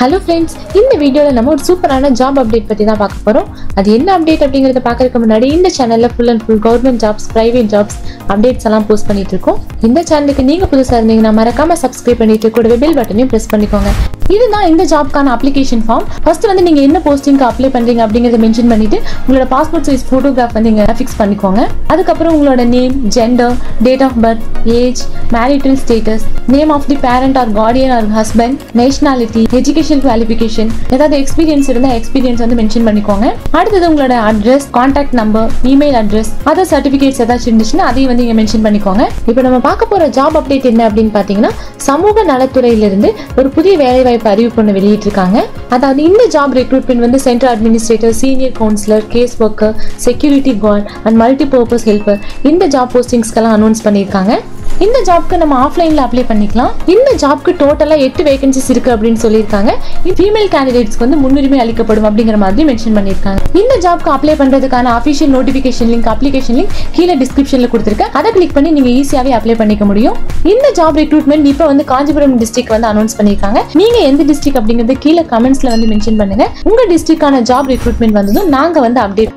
Hello friends இந்த வீடியோவில் நம்ம ஒரு சூப்பரான ஜாப் அப்டேட் பற்றி தான் பார்க்க போகிறோம் அது என்ன அப்டேட் அப்படிங்கிறத பார்க்கறதுக்கு முன்னாடி இந்த சேனலில் full and full government jobs private jobs updates எல்லாம் போஸ்ட் பண்ணிட்டு இருக்கோம். இந்த சேனலுக்கு நீங்கள் புதுசாக இருந்தீங்கன்னா மறக்காம சப்ஸ்கிரைப் பண்ணிட்டு கூடவே பெல் பட்டனையும் ப்ரெஸ் பண்ணிக்கோங்க. இதுதான் இந்த ஜாப்க்கான அப்ளிகேஷன் ஃபார்ம் ஃபர்ஸ்ட் வந்து நீங்கள் என்ன போஸ்டிங்க்கு அப்ளை பண்ணுறீங்க அப்படிங்கிறத மென்ஷன் பண்ணிட்டு உங்களோட பாஸ்போர்ட் சைஸ் ஃபோட்டோகிராஃப் வந்து இங்கே ஃபிக்ஸ் பண்ணிக்கோங்க. அதுக்கப்புறம் உங்களோட name gender date of birth age marital status name of the parent or guardian or husband nationality education qualification ஏதாவது எக்ஸ்பீரியன்ஸ் இருந்தால் எக்ஸ்பீரியன்ஸ் வந்து மென்ஷன் பண்ணிக்கோங்க. அடுத்தது உங்களோட address contact number email address other certificates ஏதாச்சும் இருந்துச்சுன்னா அதையும் வந்து இங்கே மென்ஷன் பண்ணிக்கோங்க. இப்போ நம்ம பார்க்க போகிற ஜாப் அப்டேட் என்ன அப்படின்னு பார்த்தீங்கன்னா சமூக நலத்துறையிலிருந்து ஒரு புதிய வேலைவாய்ப்பு அறிவிப்பு ஒன்று வெளியிட்டிருக்காங்க. அதாவது இந்த ஜாப் ரெக்ரூட்மெண்ட் வந்து central administrator senior counsellor case worker security guard and multi purpose helper இந்த ஜாப் போஸ்டிங்ஸ்க்கெல்லாம் அனௌன்ஸ் பண்ணியிருக்காங்க. இந்த ஜாப்க்கு நம்ம ஆஃப்லைனில் அப்ளை பண்ணிக்கலாம். இந்த ஜாப்க்கு டோட்டலாக எட்டு வேகன்சிஸ் இருக்கு அப்படின்னு சொல்லியிருக்காங்க. ஃபீமேல் கேண்டிடேட்ஸ்க்கு வந்து முன்னுரிமை அளிக்கப்படும் அப்படிங்கிற மாதிரி மென்ஷன் பண்ணியிருக்காங்க. இந்த ஜாப்க்கு அப்ளை பண்ணுறதுக்கான official notification link application link கீழே டிஸ்கிரிப்ஷனில் கொடுத்துருக்கேன். அதை கிளிக் பண்ணி நீங்கள் ஈஸியாகவே அப்ளை பண்ணிக்க முடியும். இந்த ஜாப் ரெக்ரூட்மெண்ட் இப்போ வந்து காஞ்சிபுரம் டிஸ்ட்ரிக்ட் வந்து அனௌன்ஸ் பண்ணியிருக்காங்க. நீங்கள் எந்த டிஸ்ட்ரிக்ட் அப்படிங்கிறது கீழே கமெண்ட்ஸில் வந்து மென்ஷன் பண்ணுங்க. உங்கள் டிஸ்ட்ரிக்டான ஜாப் ரெக்ரூட்மெண்ட் வந்ததும் நாங்கள் வந்து அப்டேட்